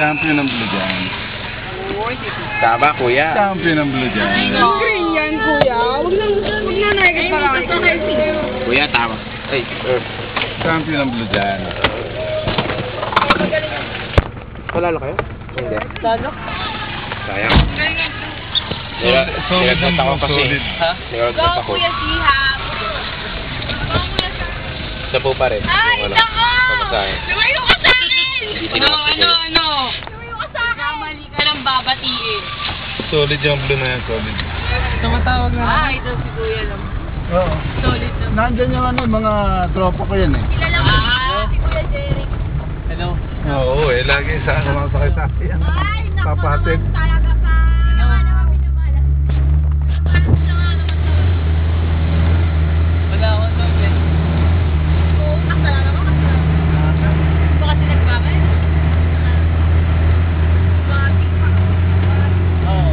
Champion ng blue dyan. Tama, kuya. Champion ng blue dyan. Green yan, kuya. Huwag na, huwag na nakikita pa lang. Kuya, tama. Ay, er. Champion ng blue dyan. Palalo kayo? Hindi. Lalo? Sayang. Solid nilagnat ang ako kasi. solid. Ha? Nilagnat ako. Sihab. Siya po pa rin. Ay, ano, nako! Lumayo ka sa akin! Tinapos ano, ko. ano? Lumayo ka sa akin! Kamali ka ng babatiin. Solid yung blue na yan, solid. Tumatawag na. Ah, ito si Kuya lang. Oo. Solid na. Nandyan yung ano, mga tropa ko yan eh. Kilala mo ah, si Kuya Jerry. Hello. Oo, eh, lagi sa sumasakay sa akin. Ay, naku Papatid. naman talaga ka. Ano naman pinabala? Wala ako doon eh. Oo, akala naman akala. Baka kasi nagbagal. Babi pa. Oo.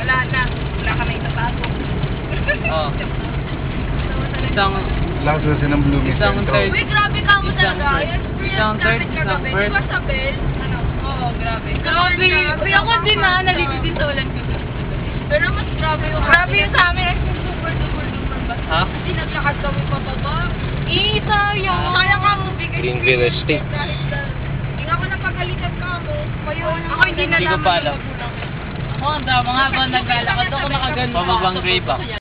Wala na. Wala ka na itatago. Oo. Isang, Last kasi ng blue may Isang third. Uy, grabe ka mo Isang talaga. Isang third, isang first. Di ba sa Bell? Ano? Oo, grabe. Grabe. Uy, ako din na. Nalito din sa ulan kasi. Pero mas grabe yung Grabe yung sa amin. Super, super, super ba? Ha? Kasi naglakad kami pababa. Eh, sayang. Sayang ka mo. bigay- Greenville Estate. Dahil sa- Hindi nga ako napagalitan ka mo. Ayun, ako hindi Hindi ko nalaman pa alam. Oo, ang tama nga ba naglalakad ako nakaganto. Pababang grave ah.